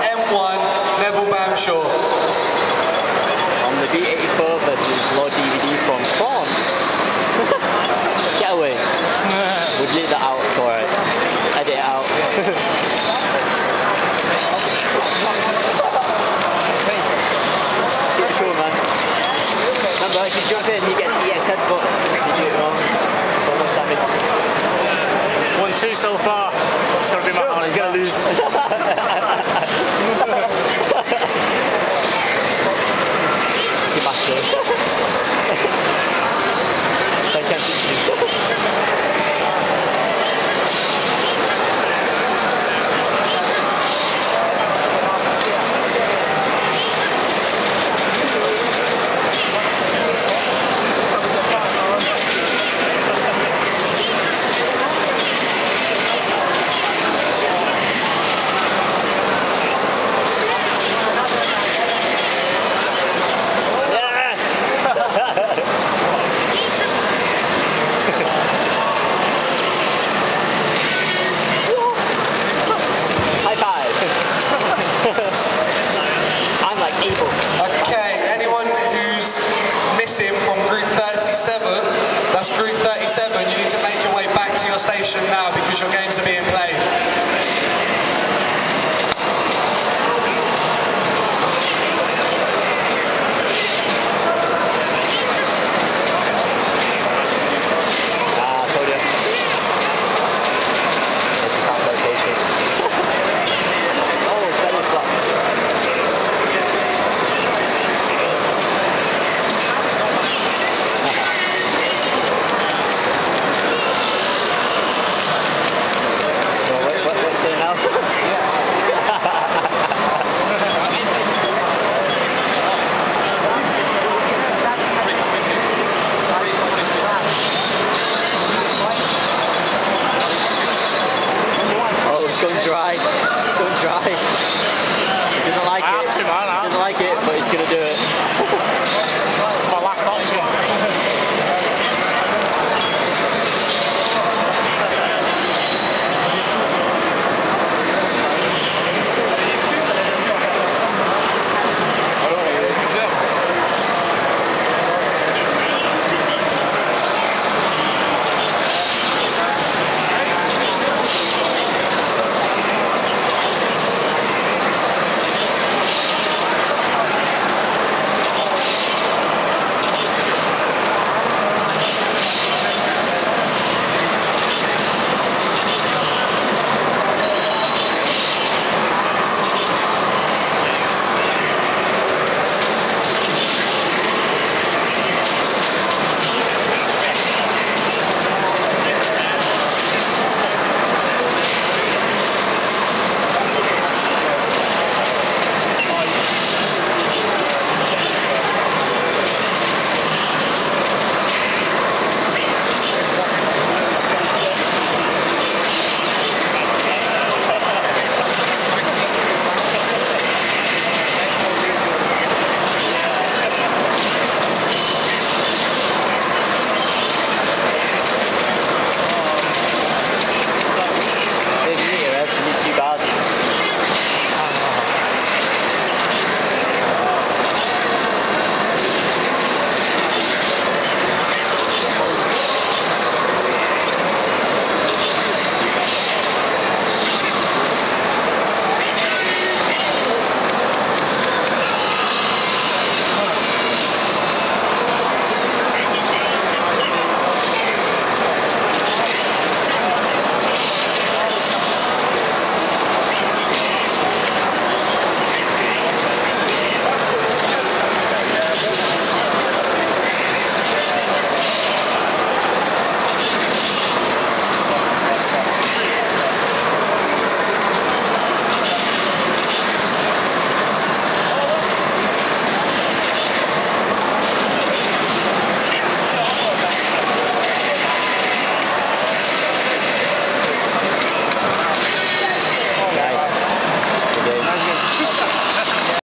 M1, Neville Bamshaw. OnTheBeat84 versus Lord DVD from France. Get away. We'll delete that out, it's alright. Edit it out. Keep it cool, man. Remember, if you jump in, you get the EX headbutt. If you do it wrong, so much damage. One two so far. It's gonna be my Oh, he's gonna lose. you bastard. Missing from group 37, that's group 37, you need to make your way back to your station now because your games are being played.